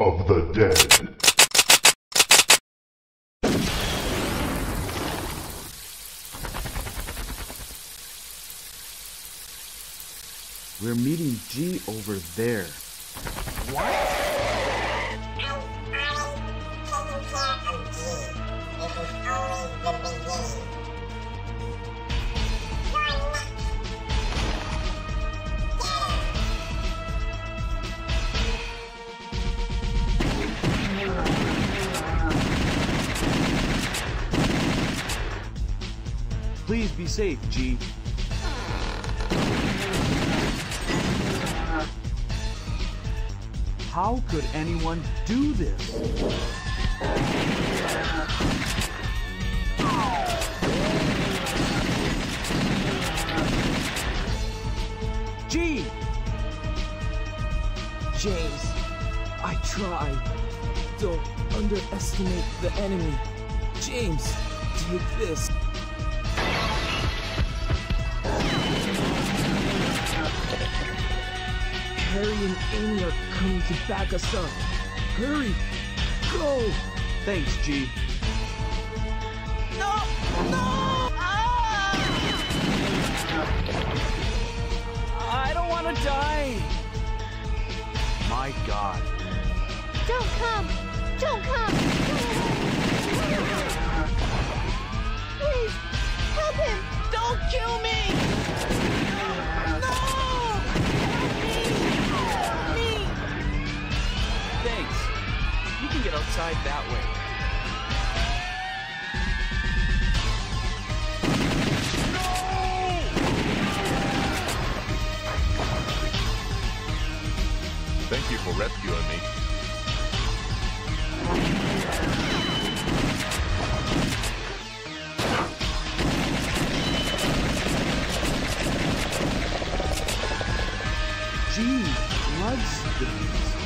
of the Dead. We're meeting G over there. Please be safe, G. How could anyone do this? G! James, I tried. Don't underestimate the enemy. James, do this. Harry and Amy are coming to back us up. Hurry! Go! Thanks, G. No! No! Ah! I don't want to die! My God. Don't come! Don't come! Please, help him! Don't kill me! You can get outside that way. Thank you for rescuing me. G, blood stains.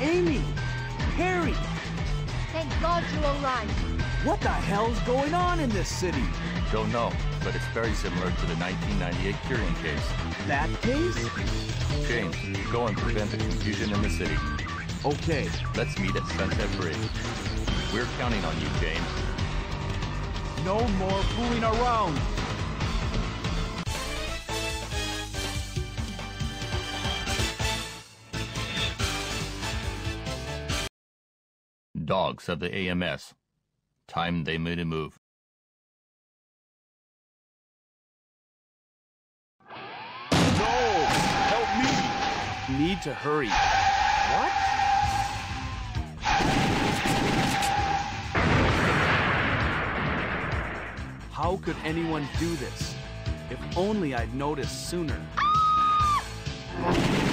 Amy! Harry! thank God you're alright. What the hell's going on in this city? Don't know, but it's very similar to the 1998 Curien case. That case? James, go and prevent the confusion in the city. Okay, Let's meet at Sunset Bridge. We're counting on you, James. no more fooling around. Dogs of the AMS. Time they made a move. No! Help me! Need to hurry. What? How could anyone do this? If only I'd noticed sooner. What's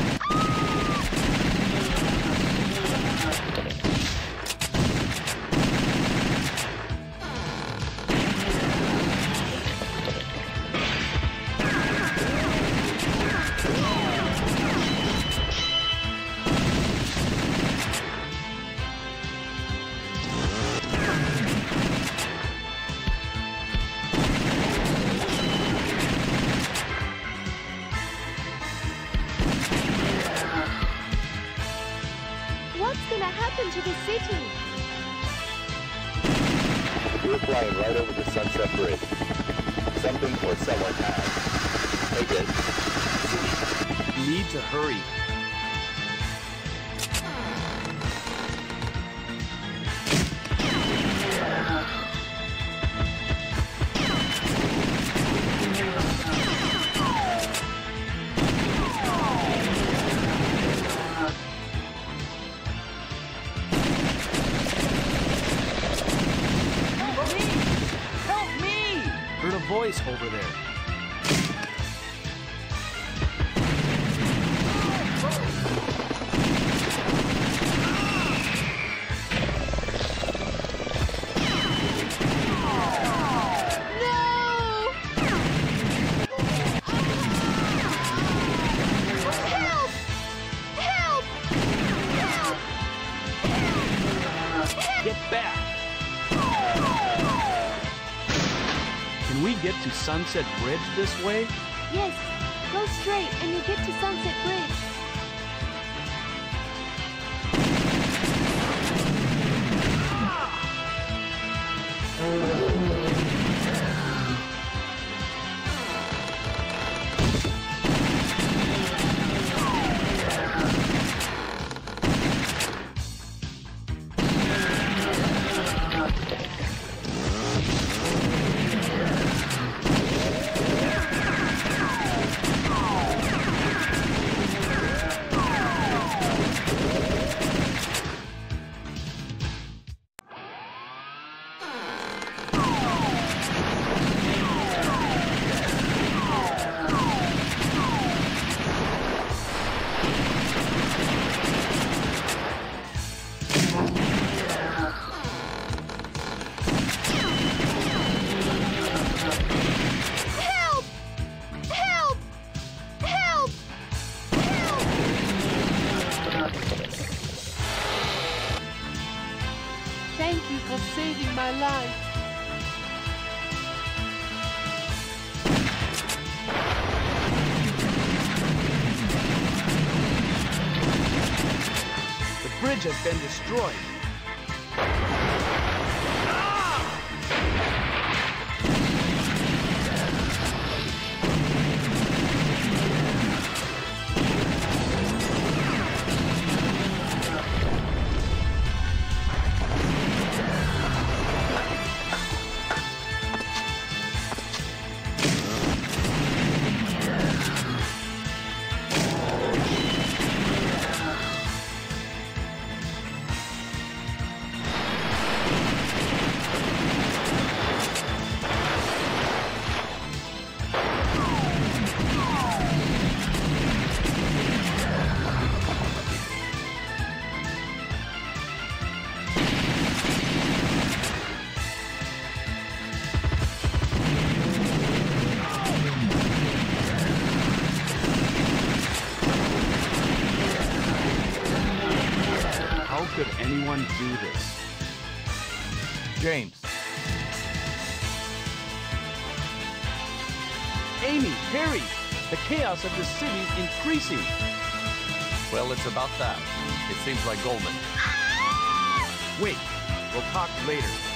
voice over there. Sunset Bridge this way? Yes, go straight and you'll get to Sunset Bridge. Been destroyed. The chaos of the city's increasing. well, it's about that. It seems like Goldman. Ah! Wait, we'll talk later.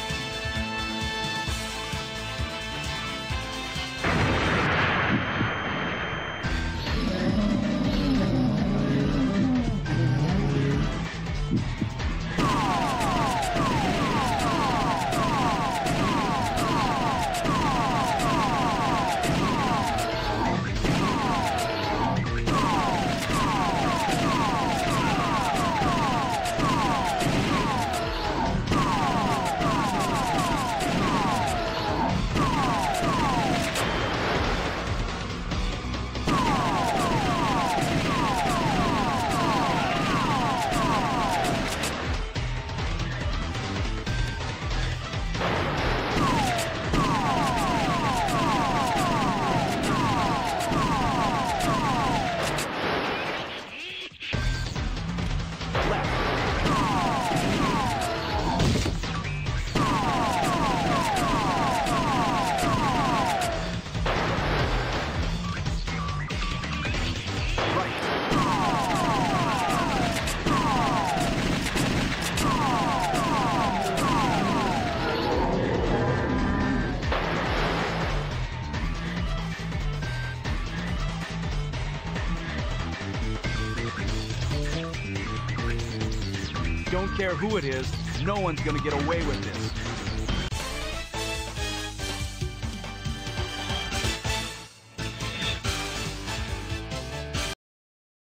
Care who it is, no one's gonna get away with this.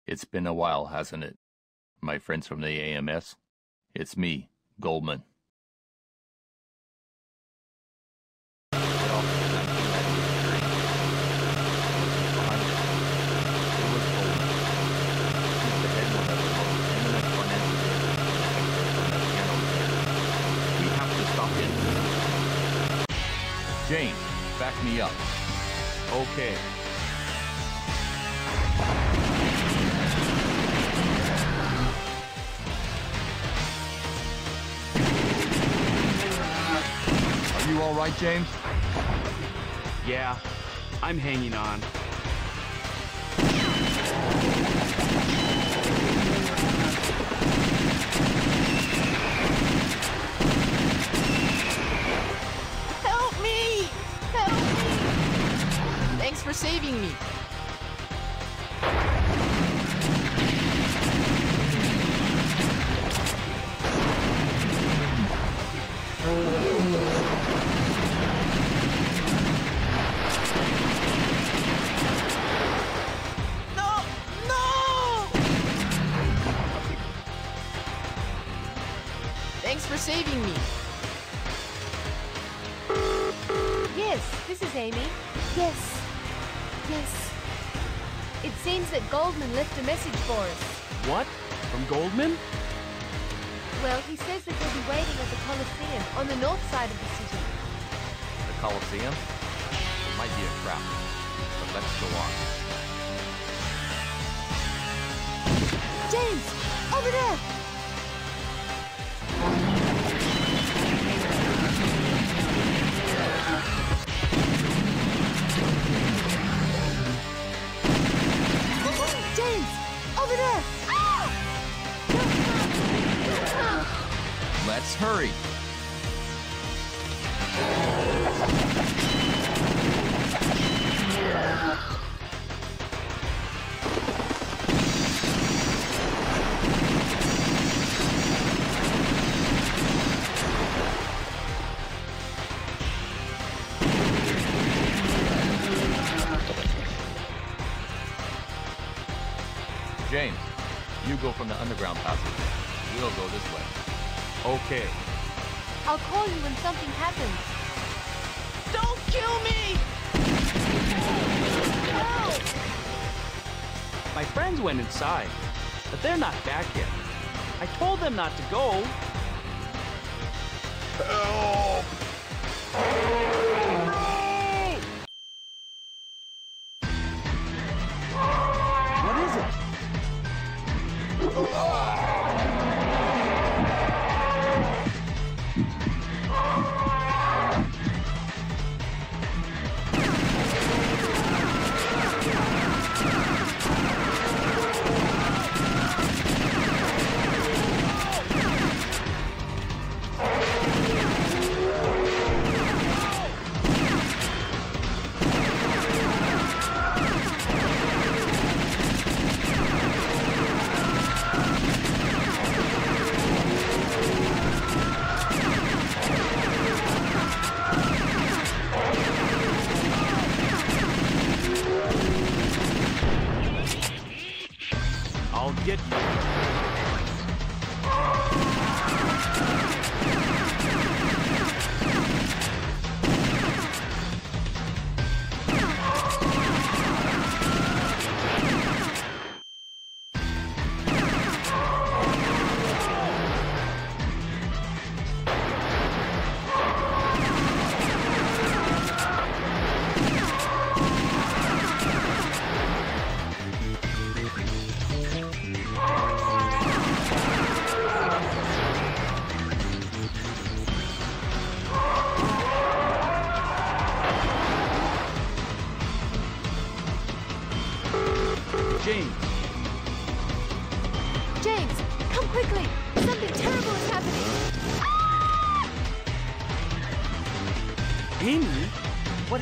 It's been a while, hasn't it? My friends from the AMS? It's me, Goldman. James, back me up. Okay. Are you all right, James? Yeah, I'm hanging on. For saving me. It seems that Goldman left a message for us. What? From Goldman? Well, he says that he'll be waiting at the Coliseum on the north side of the city. The Coliseum? It might be a trap. But let's go on. James! Over there! Let's hurry. James, you go from the underground passage. We'll go this way. Okay. I'll call you when something happens. Don't kill me! Help! My friends went inside, but they're not back yet. I told them not to go. What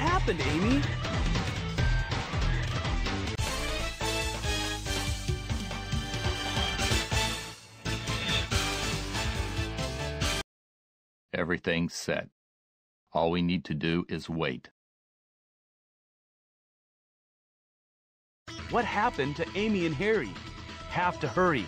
happened, Amy? Everything's set. All we need to do is wait. What happened to Amy and Harry? Have to hurry.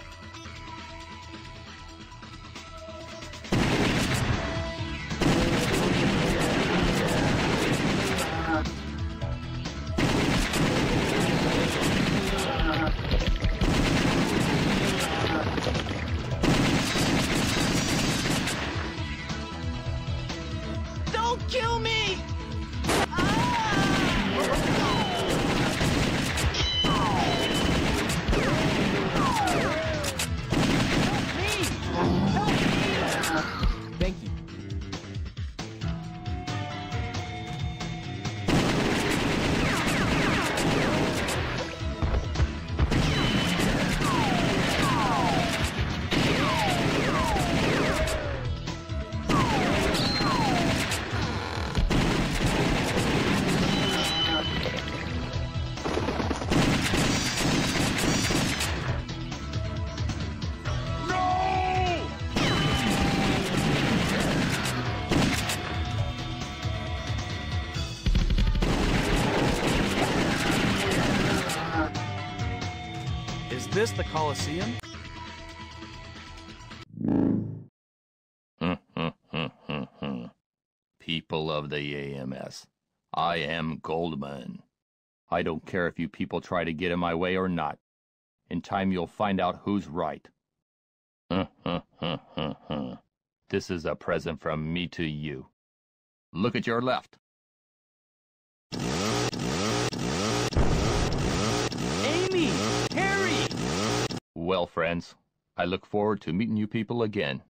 Colosseum? people of the AMS, I am Goldman. I don't care if you people try to get in my way or not. In time, you'll find out who's right. this is a present from me to you. Look at your left. Amy! Harry! Well, friends, I look forward to meeting you people again.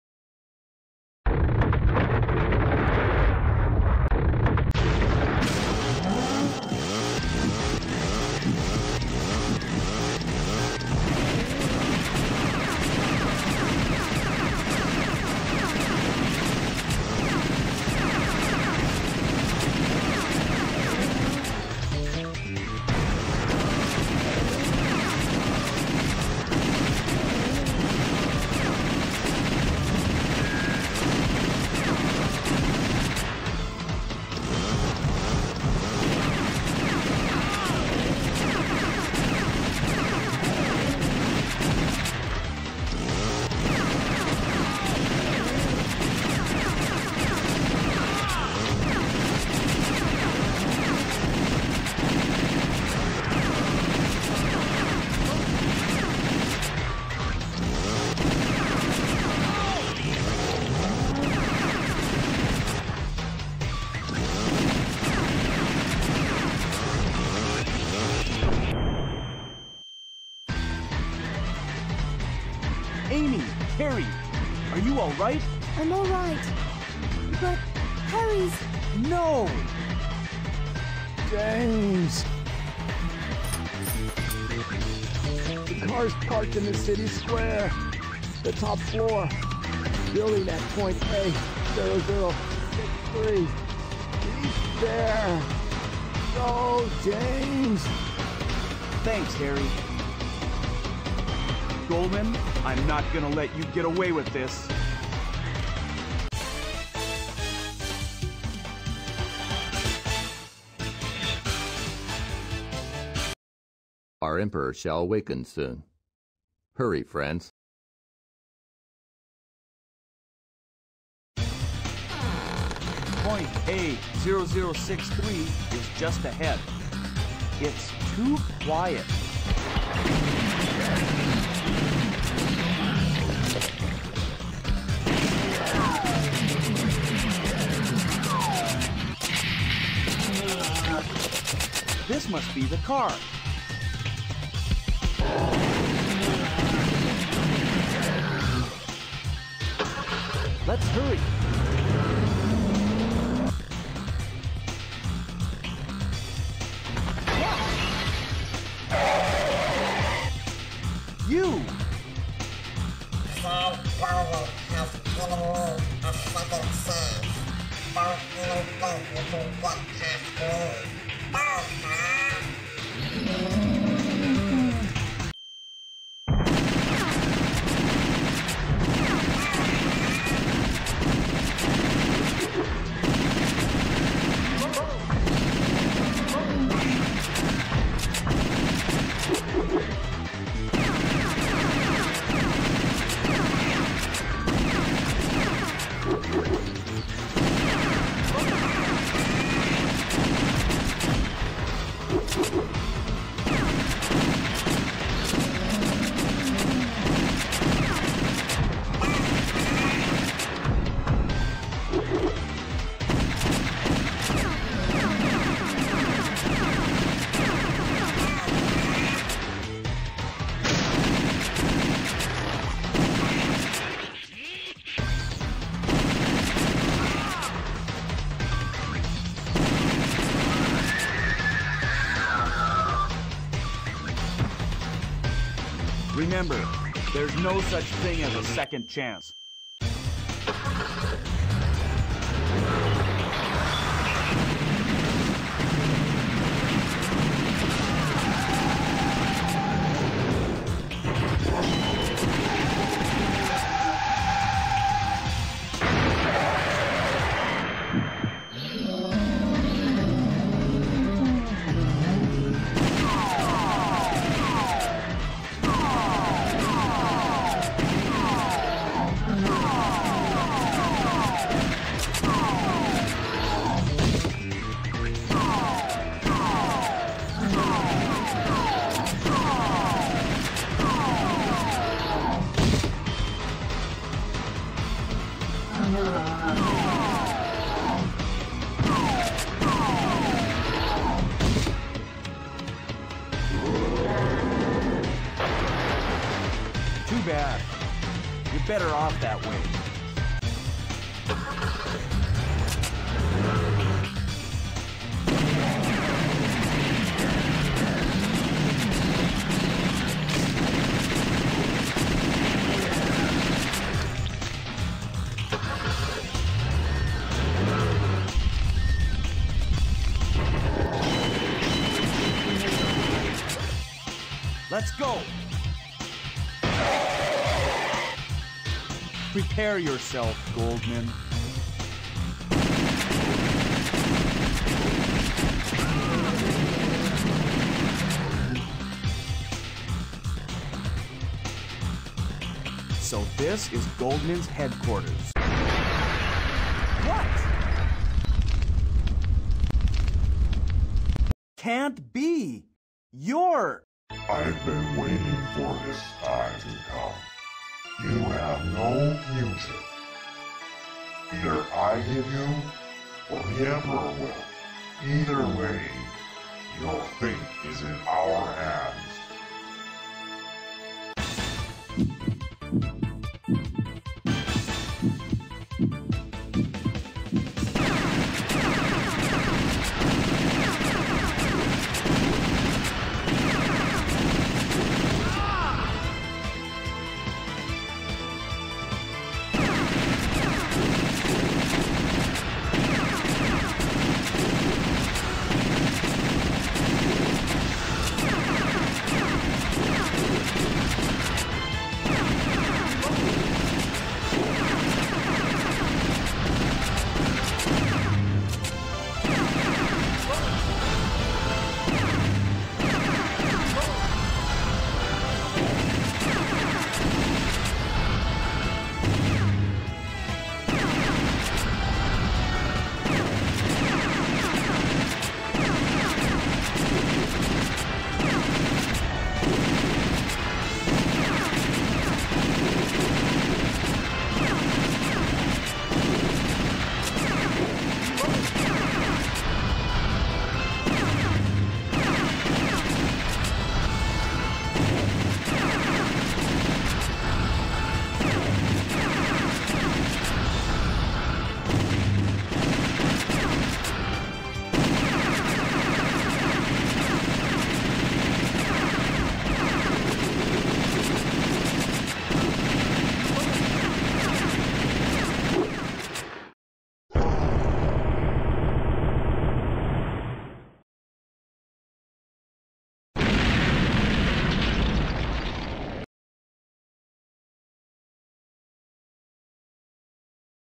Are you alright? I'm all right. But Harry's. No! James! The car's parked in the city square. The top floor. Building at point A, zero zero six three. He's there. Go, James! Thanks, Harry. Goldman, I'm not gonna let you get away with this. Our Emperor shall awaken soon. Hurry, friends. Point A0063 is just ahead. It's too quiet. This must be the car. Hurry. There's no such thing as a second chance. That way. Let's go! Prepare yourself, Goldman. So this is Goldman's headquarters. What? Can't be! Either way,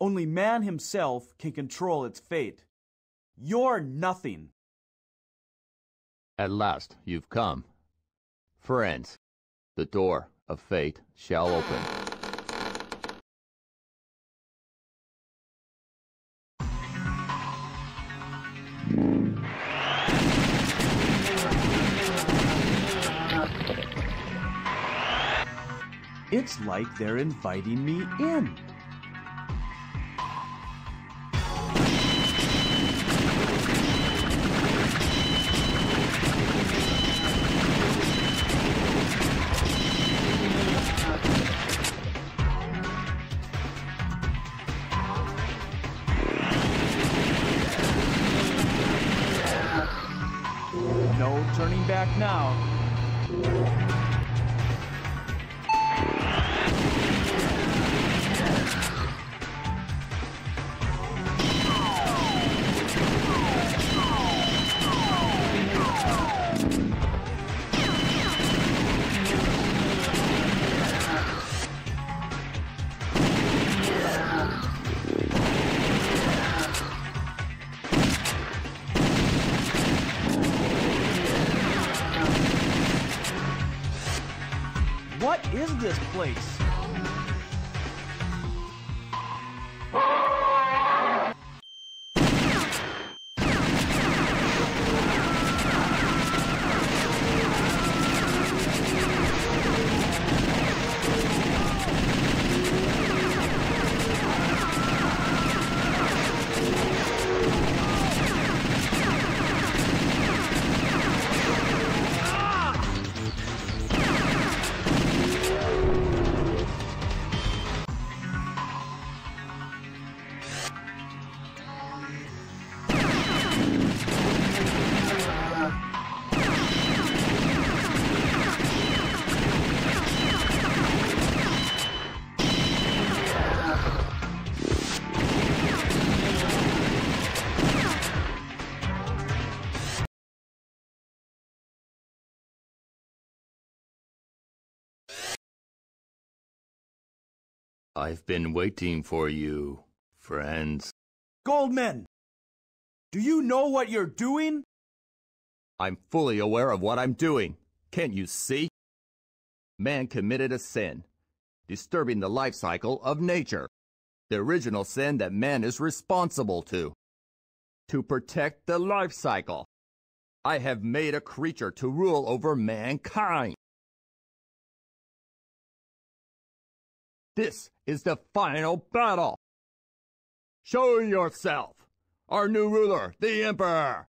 Only man himself can control its fate. You're nothing. At last you've come. Friends, the door of fate shall open. It's like they're inviting me in. Place? I've been waiting for you, friends. Goldman! Do you know what you're doing? I'm fully aware of what I'm doing. Can't you see? Man committed a sin, disturbing the life cycle of nature. The original sin that man is responsible to. To protect the life cycle. I have made a creature to rule over mankind. This is the final battle. Show yourself, our new ruler, the Emperor.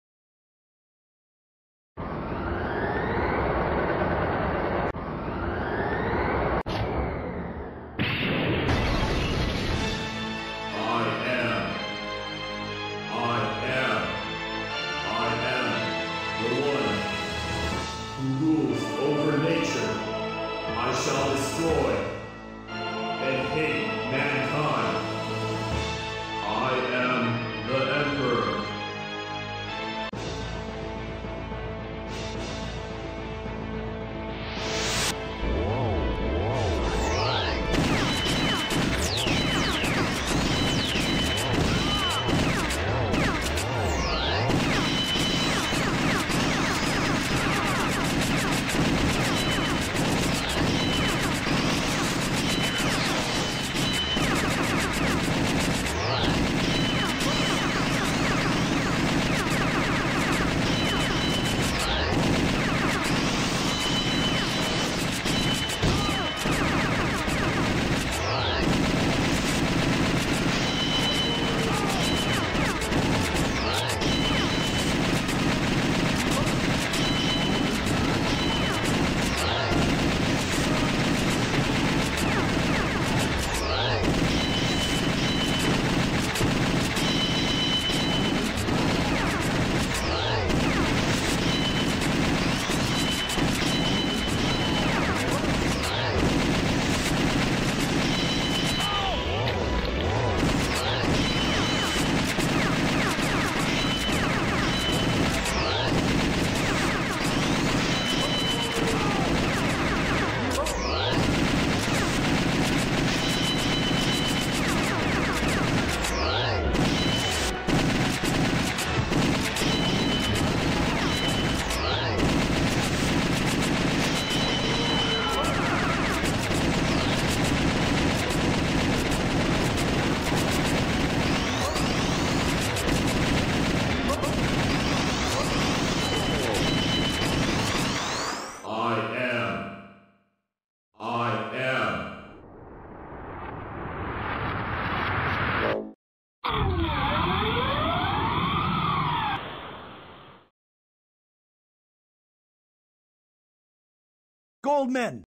Goldman!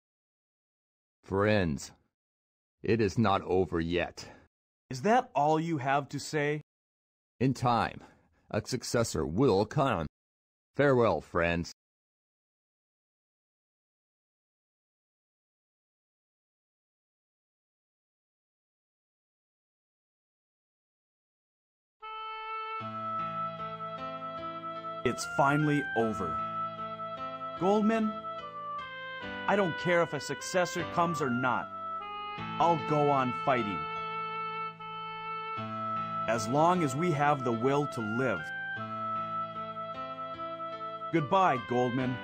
Friends, it is not over yet. Is that all you have to say? In time, a successor will come. Farewell, friends. It's finally over. Goldman, I don't care if a successor comes or not. I'll go on fighting. As long as we have the will to live. Goodbye, Goldman.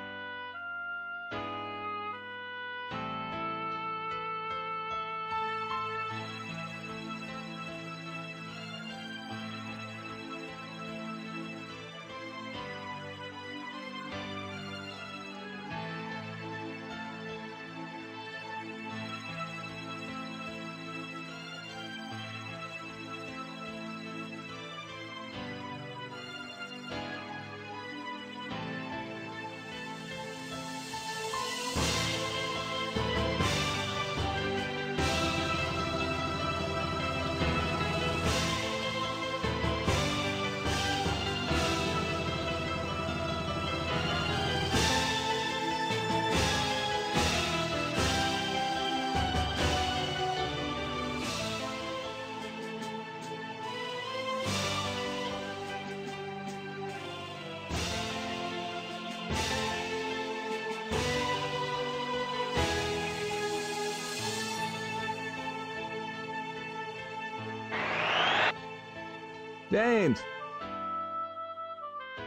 James,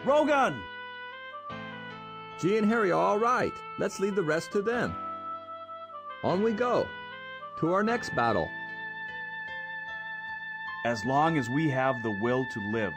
Rogan! G and Harry are all right. Let's leave the rest to them. On we go. To our next battle. As long as we have the will to live.